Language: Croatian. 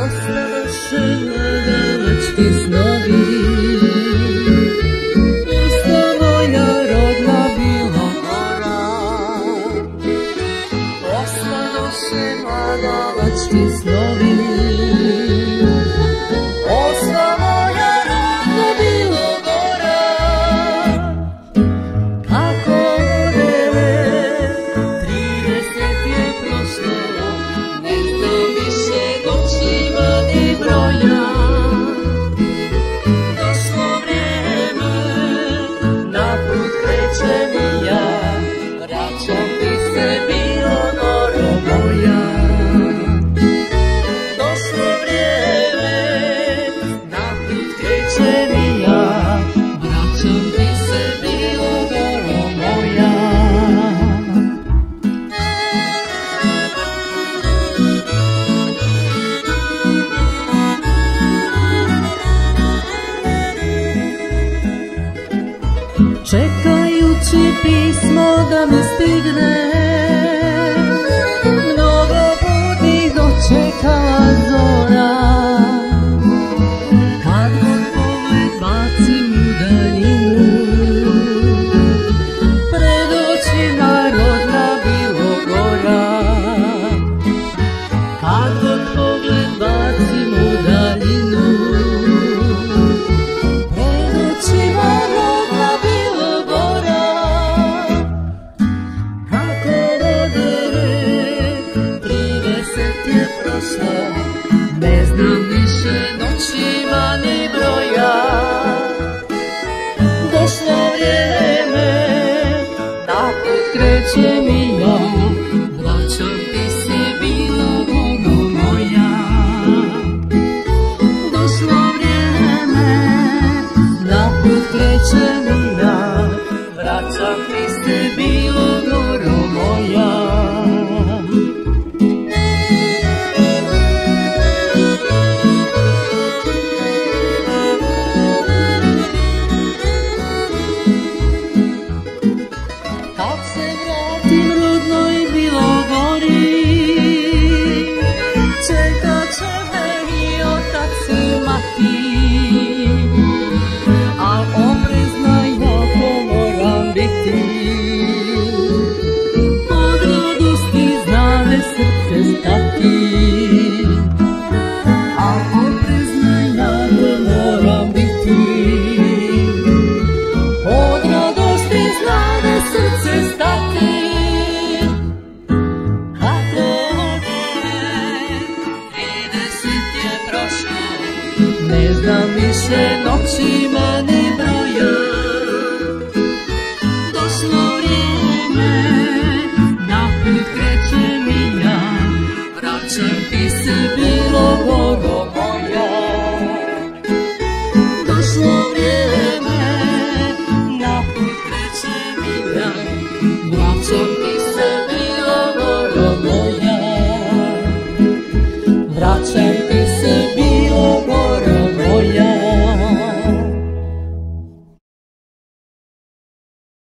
Просто на галочки снова Čekajući pismo da mi stigne. Da put krećem i ja Braćo ti si bilo ono moja. Došlo vrijeme, da put krećem i ja Vraćam ti se bilo goro moja Od radosti znade srce stati A oprezna jako moram biti. Od radosti znane srce stati Ne znam više noćima